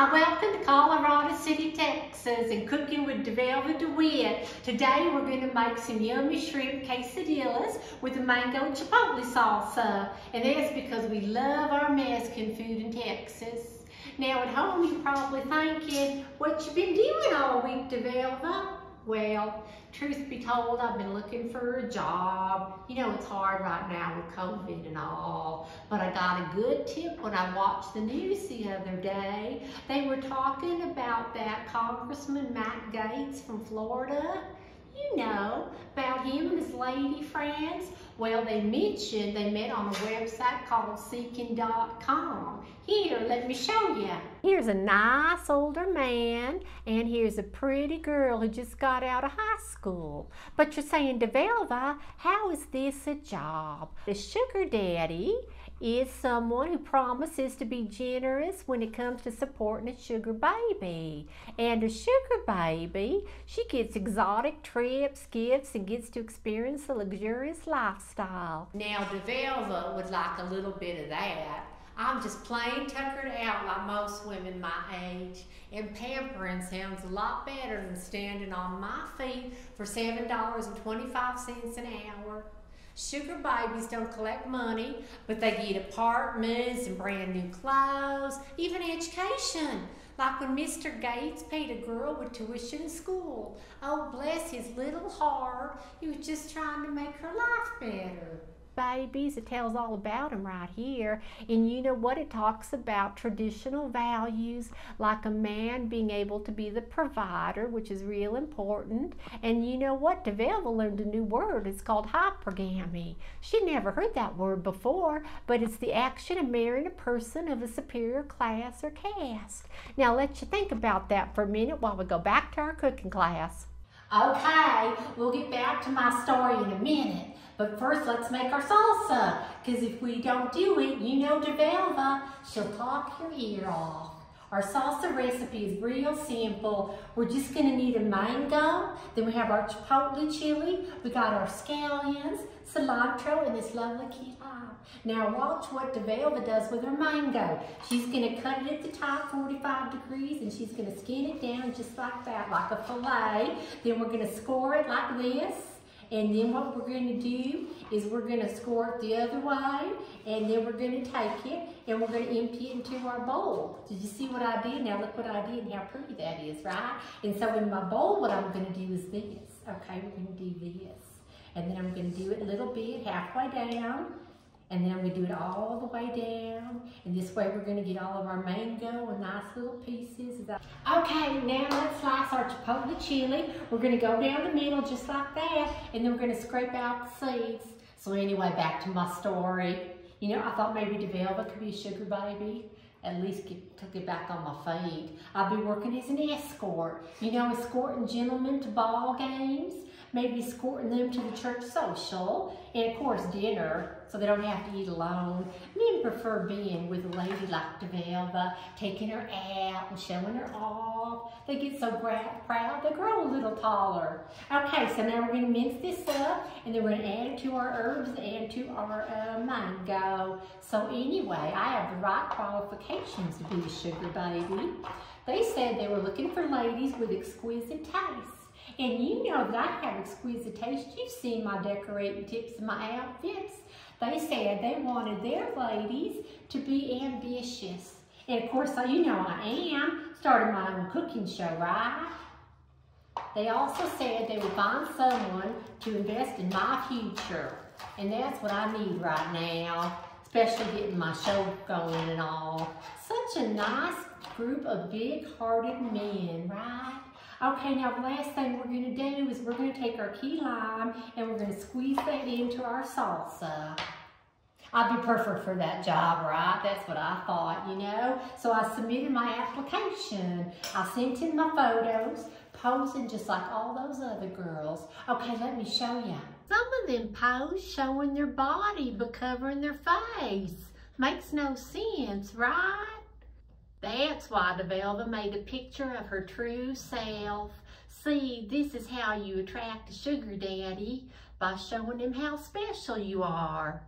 Hi, welcome to Colorado City, Texas and Cooking with DeVelva DeWitt. Today we're going to make some yummy shrimp quesadillas with a mango chipotle salsa. And that's because we love our Mexican food in Texas. Now at home you're probably thinking, what you been doing all week, DeVelva? Well, truth be told, I've been looking for a job. You know, it's hard right now with COVID and all, but I got a good tip when I watched the news the other day. They were talking about that Congressman Matt Gaetz from Florida you know, about him and his lady friends. Well, they mentioned they met on a website called Seeking.com. Here, let me show you. Here's a nice older man, and here's a pretty girl who just got out of high school. But you're saying, DeVelva, how is this a job? The sugar daddy is someone who promises to be generous when it comes to supporting a sugar baby. And a sugar baby, she gets exotic trips, gifts, and gets to experience a luxurious lifestyle. Now, DeVelva would like a little bit of that. I'm just plain tuckered out like most women my age, and pampering sounds a lot better than standing on my feet for $7.25 an hour. Sugar babies don't collect money, but they get apartments and brand new clothes, even education. Like when Mr. Gaetz paid a girl with tuition in school. Oh, bless his little heart. He was just trying to make her life better babies. It tells all about them right here. And you know what? It talks about traditional values like a man being able to be the provider, which is real important. And you know what? DeVelva learned a new word. It's called hypergamy. She never heard that word before, but it's the action of marrying a person of a superior class or caste. Now, let you think about that for a minute while we go back to our cooking class. Okay, we'll get back to my story in a minute. But first, let's make our salsa. Because if we don't do it, you know DeVelva, she'll talk your ear off. Our salsa recipe is real simple. We're just gonna need a mango, then we have our chipotle chili, we got our scallions, cilantro, and this lovely key lime. Now watch what DeVelva does with her mango. She's gonna cut it at the top 45 degrees and she's gonna skin it down just like that, like a filet. Then we're gonna score it like this. And then what we're going to do is we're going to score it the other way, and then we're going to take it, and we're going to empty it into our bowl. Did you see what I did? Now look what I did and how pretty that is, right? And so in my bowl, what I'm going to do is this. Okay, we're going to do this. And then I'm going to do it a little bit, halfway down, and then we do it all the way down. And this way we're gonna get all of our mango in nice little pieces. Okay, now let's slice our chipotle chili. We're gonna go down the middle just like that. And then we're gonna scrape out the seeds. So anyway, back to my story. You know, I thought maybe DeVelva could be a sugar baby at least get, get back on my feet. I'll be working as an escort. You know, escorting gentlemen to ball games maybe escorting them to the church social, and of course dinner, so they don't have to eat alone. Men prefer being with a lady like DeVelva, taking her out and showing her off. They get so proud, they grow a little taller. Okay, so now we're gonna mince this up, and then we're gonna add it to our herbs and to our uh, mango. So anyway, I have the right qualifications to be a sugar baby. They said they were looking for ladies with exquisite taste. And you know that I have exquisite taste. You've seen my decorating tips and my outfits. They said they wanted their ladies to be ambitious. And of course, you know I am. Started my own cooking show, right? They also said they would find someone to invest in my future. And that's what I need right now, especially getting my show going and all. Such a nice group of big-hearted men, right? Okay, now the last thing we're gonna do is we're gonna take our key lime and we're gonna squeeze that into our salsa. I'd be perfect for that job, right? That's what I thought, you know? So I submitted my application. I sent in my photos, posing just like all those other girls. Okay, let me show you. Some of them pose showing their body but covering their face. Makes no sense, right? That's why DeVelva made a picture of her true self. See, this is how you attract a sugar daddy, by showing him how special you are.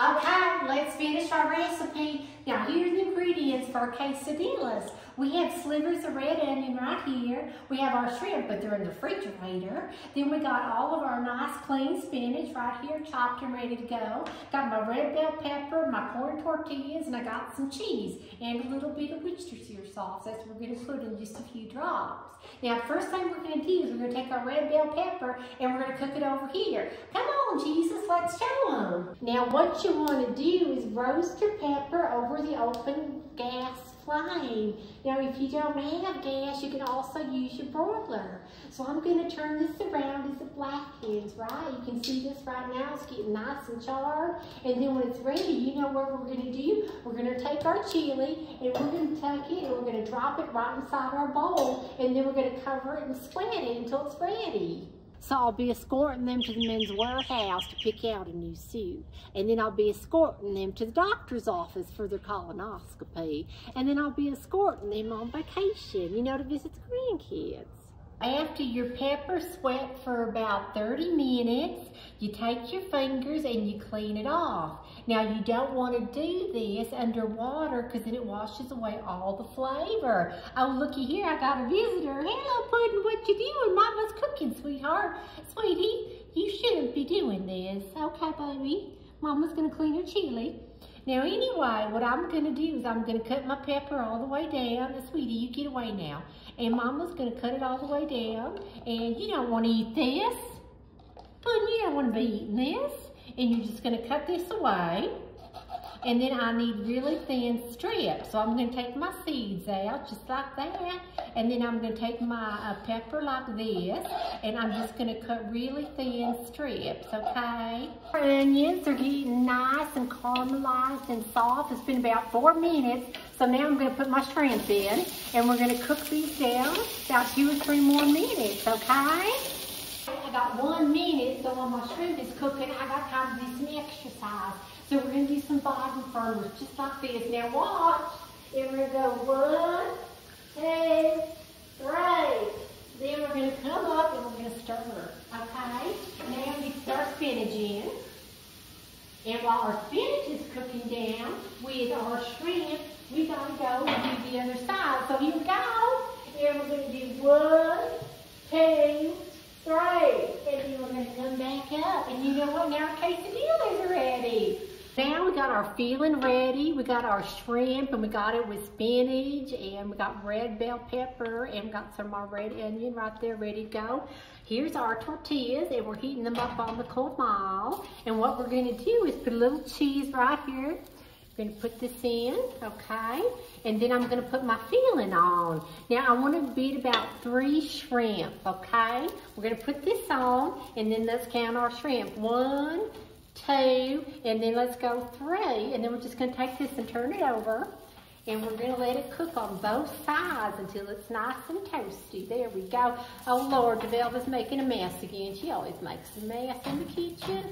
Okay, let's finish our recipe. Now here's the ingredients for quesadillas. We have slivers of red onion right here. We have our shrimp, but they're in the refrigerator. Then we got all of our nice clean spinach right here, chopped and ready to go. Got my red bell pepper, my corn tortillas, and I got some cheese and a little bit of Worcestershire sauce. That's what we're gonna put in just a few drops. Now, first thing we're gonna do is we're gonna take our red bell pepper and we're gonna cook it over here. Come on, Jesus, let's show them. Now, what you wanna do is roast your pepper over the open gas flame. Now, if you don't have gas, you can also use your broiler. So I'm gonna turn this around as it blackens, right? You can see this right now, it's getting nice and charred. And then when it's ready, you know what we're gonna do? We're gonna take our chili and we're gonna take it and we're gonna drop it right inside our bowl and then we're gonna cover it and sweat it until it's ready. So I'll be escorting them to the Men's Wearhouse to pick out a new suit. And then I'll be escorting them to the doctor's office for their colonoscopy. And then I'll be escorting them on vacation, you know, to visit the grandkids. After your pepper sweat for about 30 minutes, you take your fingers and you clean it off. Now you don't want to do this underwater because then it washes away all the flavor. Oh, looky here, I got a visitor. Hello, Puddin', what you doing? Mama's cooking, sweetheart. Sweetie, you shouldn't be doing this. Okay, baby. Mama's to clean her chili. Now anyway, what I'm gonna do is I'm gonna cut my pepper all the way down. Sweetie, you get away now. And mama's gonna cut it all the way down. And you don't wanna eat this. But you don't wanna be eating this. And you're just gonna cut this away. And then I need really thin strips. So I'm gonna take my seeds out just like that. And then I'm gonna take my uh, pepper like this. And I'm just gonna cut really thin strips, okay? Our onions are getting nice and caramelized and soft. It's been about four minutes. So now I'm gonna put my shrimp in. And we're gonna cook these down about two or three more minutes, okay? I got one minute, so while my shrimp is cooking, I got time to do some exercise. So we're going to do some body firmers, just like this. Now watch. And we're going to go one, two, three. Then we're going to come up and we're going to stir. Okay? Now we start spinach in. And while our spinach is cooking down with our shrimp, we got to go and do the other side. So here we go. And we're going to do one, two, three. And then we're going to come back what? Now is ready. Now we got our filling ready. We got our shrimp and we got it with spinach and we got red bell pepper and we got some of our red onion right there ready to go. Here's our tortillas and we're heating them up on the comal. And what we're gonna do is put a little cheese right here. Gonna put this in, okay? And then I'm gonna put my filling on. Now I wanna beat about three shrimp, okay? We're gonna put this on and then let's count our shrimp. One, two, and then let's go three, and then we're just gonna take this and turn it over, and we're gonna let it cook on both sides until it's nice and toasty. There we go. Oh Lord, DeVelva's making a mess again. She always makes a mess in the kitchen.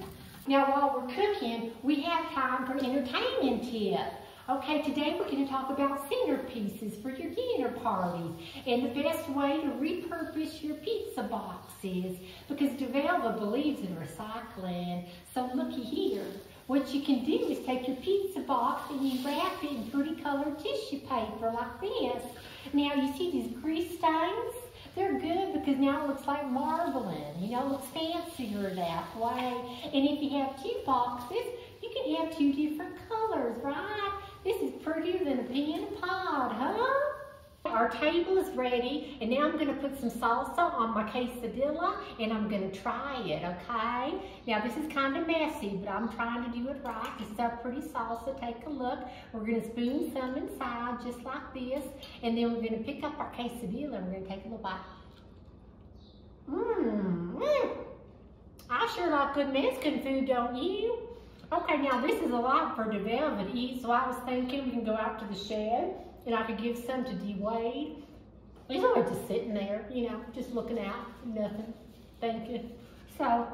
Now while we're cooking, we have time for entertainment tips. Okay, today we're going to talk about centerpieces for your dinner parties and the best way to repurpose your pizza boxes because DeVelva believes in recycling. So looky here. What you can do is take your pizza box and you wrap it in pretty colored tissue paper like this. Now you see these grease stains? They're good because now it looks like marbling. You know, it looks fancier that way. And if you have two boxes, you can have two different colors, right? This is prettier than a pea in a pod, huh? Our table is ready, and now I'm gonna put some salsa on my quesadilla, and I'm gonna try it, okay? Now this is kind of messy, but I'm trying to do it right. Is our pretty salsa, take a look. We're gonna spoon some inside, just like this, and then we're gonna pick up our quesadilla, and we're gonna take a little bite. Mmm, mmm. I sure like good Mexican food, don't you? Okay, now this is a lot for DeVelva to eat, so I was thinking we can go out to the shed and I could give some to DeWade. He's always just sitting there, you know, just looking out, nothing, thinking. So,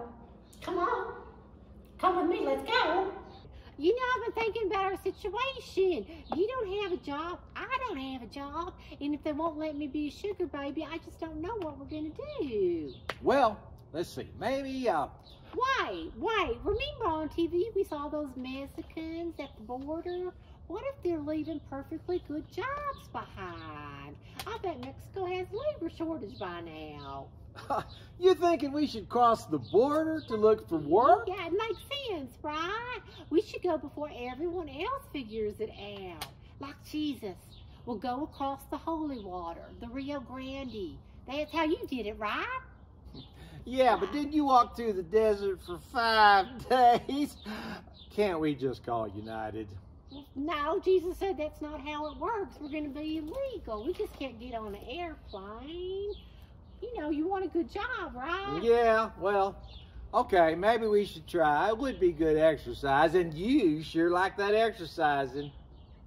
come on, come with me, let's go. You know, I've been thinking about our situation. You don't have a job, I don't have a job, and if they won't let me be a sugar baby, I just don't know what we're gonna do. Well, let's see, maybe, uh, Wait, wait, remember on TV we saw those Mexicans at the border? What if they're leaving perfectly good jobs behind? I bet Mexico has labor shortage by now. you thinking we should cross the border to look for work? Yeah, it makes sense, right? We should go before everyone else figures it out. Like Jesus. We'll go across the holy water, the Rio Grande. That's how you did it, right? Yeah, but didn't you walk through the desert for five days? Can't we just call United? No, Jesus said that's not how it works. We're going to be illegal. We just can't get on an airplane. You know, you want a good job, right? Yeah, well, okay, maybe we should try. It would be good exercise, and you sure like that exercising.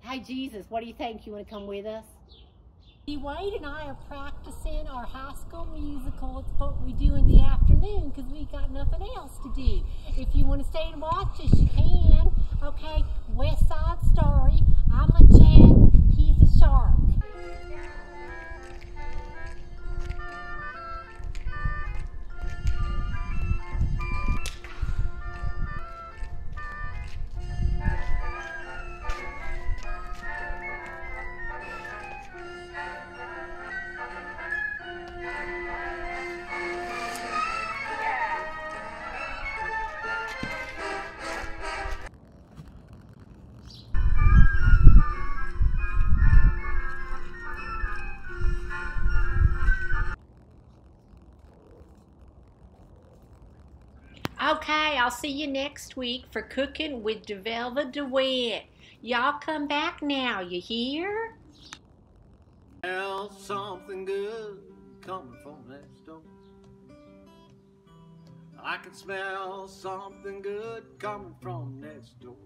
Hey, Jesus, what do you think? You want to come with us? Wade and I are practicing our high school musical. It's what we do in the afternoon because we got nothing else to do. If you want to stay and watch us, you can. I'll see you next week for Cooking with DeVelva DeWitt. Y'all come back now, you hear? Smell something good coming from next door. I can smell something good coming from next door.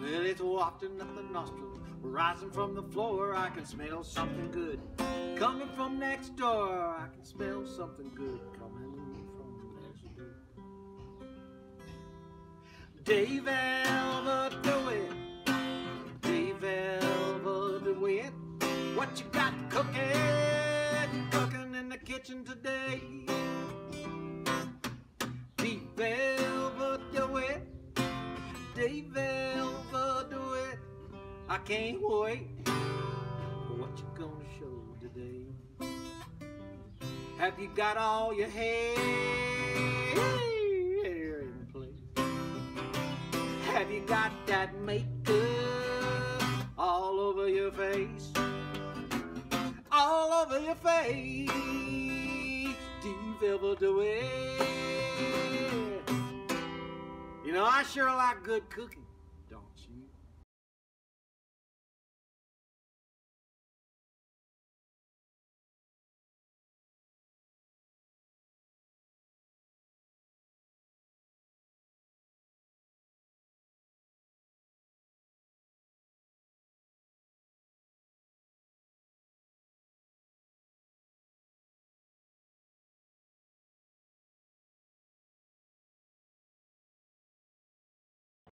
Well, it's wafting up the nostrils, rising from the floor. I can smell something good coming from next door. I can smell something good coming DeVelva DeWitt, DeVelva DeWitt, what you got cooking, cooking in the kitchen today? DeVelva DeWitt, DeVelva DeWitt, I can't wait. What you gonna show today. Have you got all your hair got that makeup all over your face? All over your face. Do you ever do it? You know, I sure like good cooking.